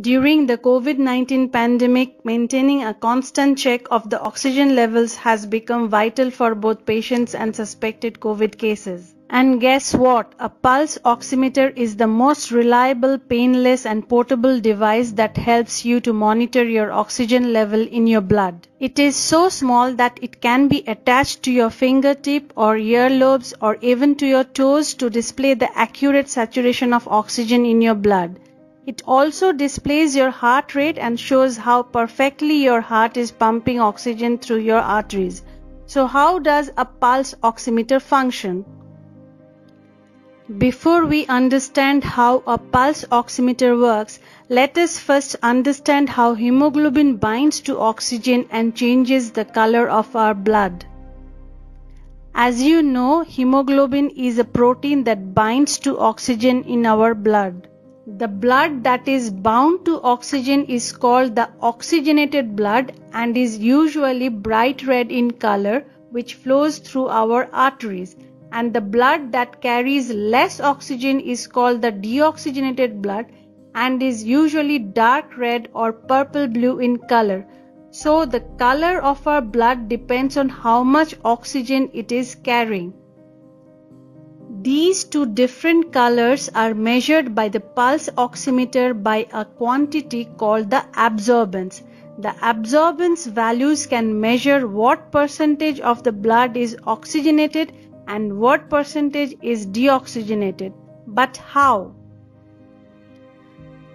During the COVID-19 pandemic, maintaining a constant check of the oxygen levels has become vital for both patients and suspected COVID cases. And guess what? A pulse oximeter is the most reliable, painless and portable device that helps you to monitor your oxygen level in your blood. It is so small that it can be attached to your fingertip or earlobes or even to your toes to display the accurate saturation of oxygen in your blood. It also displays your heart rate and shows how perfectly your heart is pumping oxygen through your arteries. So how does a pulse oximeter function? Before we understand how a pulse oximeter works, let us first understand how hemoglobin binds to oxygen and changes the color of our blood. As you know, hemoglobin is a protein that binds to oxygen in our blood. The blood that is bound to oxygen is called the oxygenated blood and is usually bright red in color which flows through our arteries and the blood that carries less oxygen is called the deoxygenated blood and is usually dark red or purple blue in color. So the color of our blood depends on how much oxygen it is carrying. These two different colors are measured by the pulse oximeter by a quantity called the absorbance. The absorbance values can measure what percentage of the blood is oxygenated and what percentage is deoxygenated. But how?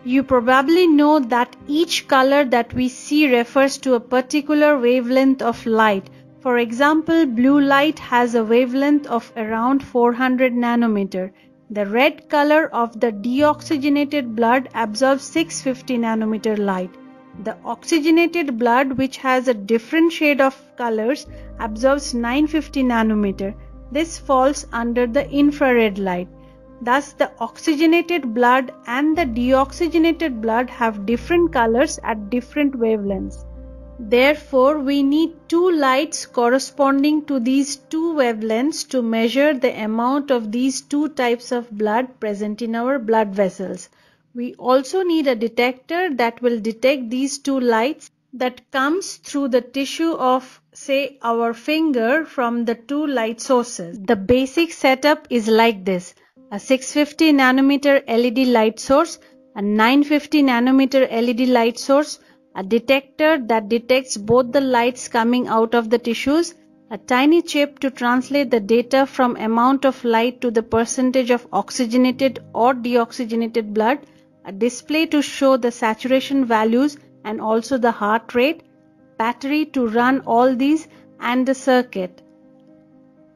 You probably know that each color that we see refers to a particular wavelength of light for example, blue light has a wavelength of around 400 nanometer. The red color of the deoxygenated blood absorbs 650 nanometer light. The oxygenated blood which has a different shade of colors absorbs 950 nanometer. This falls under the infrared light. Thus the oxygenated blood and the deoxygenated blood have different colors at different wavelengths. Therefore, we need two lights corresponding to these two wavelengths to measure the amount of these two types of blood present in our blood vessels. We also need a detector that will detect these two lights that comes through the tissue of say our finger from the two light sources. The basic setup is like this. A 650 nanometer LED light source, a 950 nanometer LED light source, a detector that detects both the lights coming out of the tissues, a tiny chip to translate the data from amount of light to the percentage of oxygenated or deoxygenated blood, a display to show the saturation values and also the heart rate, battery to run all these and the circuit.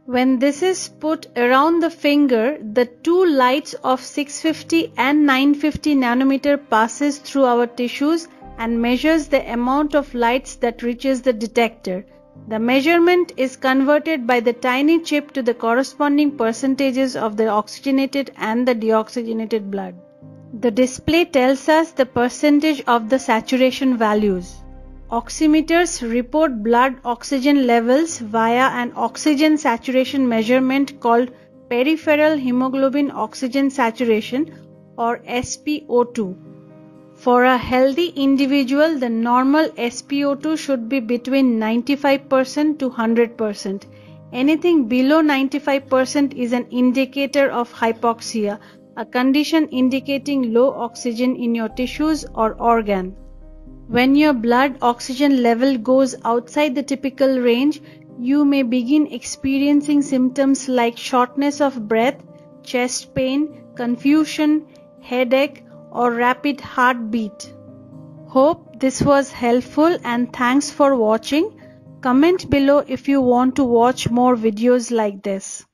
When this is put around the finger, the two lights of 650 and 950 nanometer passes through our tissues and measures the amount of lights that reaches the detector. The measurement is converted by the tiny chip to the corresponding percentages of the oxygenated and the deoxygenated blood. The display tells us the percentage of the saturation values. Oximeters report blood oxygen levels via an oxygen saturation measurement called peripheral hemoglobin oxygen saturation or SpO2. For a healthy individual, the normal SpO2 should be between 95% to 100%. Anything below 95% is an indicator of hypoxia, a condition indicating low oxygen in your tissues or organ. When your blood oxygen level goes outside the typical range, you may begin experiencing symptoms like shortness of breath, chest pain, confusion, headache, or rapid heartbeat. Hope this was helpful and thanks for watching. Comment below if you want to watch more videos like this.